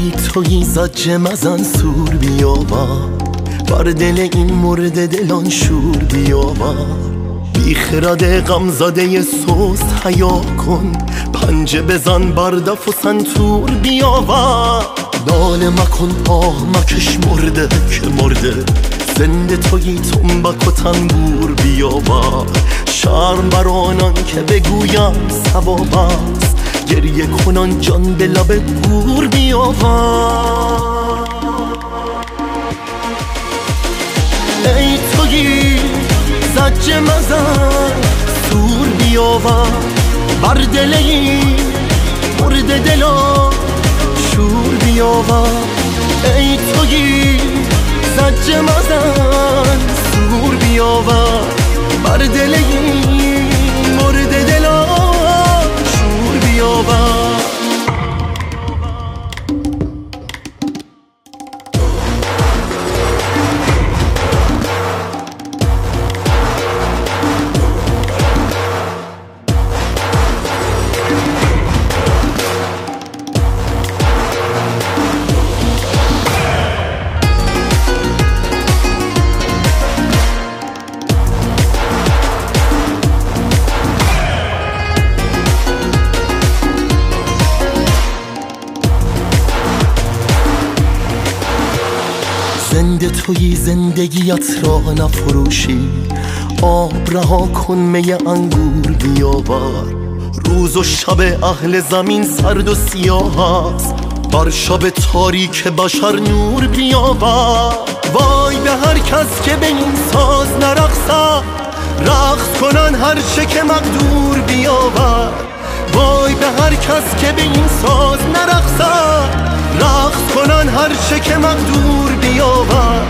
توی زجه مزن سور بیاور بر دل این مورد دلان شور بیاور بی خرد غمزاده سوست حیا کن. پنجه بزن بردف و سنتور بیاور ناله مکن آه مکش مرده که مرده زنده توی تنبک و تنبور بیاور شرم بر آنان که بگویم سواب است گریه کنان جان به لب گور بیاور. ای توی زج مزن سور بیاور. بر دل این مرد دلا شور بیاور. ای توی زج مزن سور بیاور. بر دل این توی زندگیت را نفروشی. آب رها کن می انگور بیاور روز و شب اهل زمین سرد و سیاه است. بر شب تاریک بشر نور بیاور وای به هر کس که به این ساز نرقصد. رقص کنن هر چه که مقدور بیاور وای به هر کس که به این ساز نرقصد رقص کنن هر چه که مقدور بیاور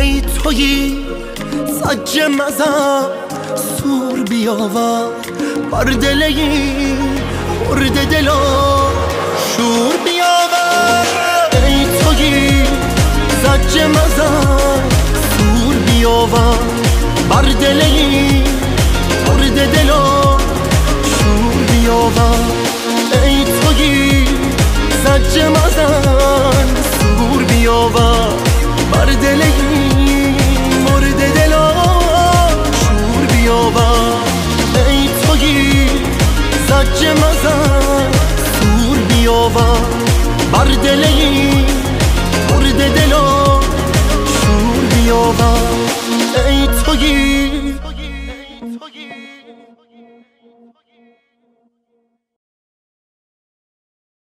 ای توی سج مزم سور بیاور بر دل این مرد دلا شور بیاور ای توی سج مزم سور بیاور بر دل این مرد دلا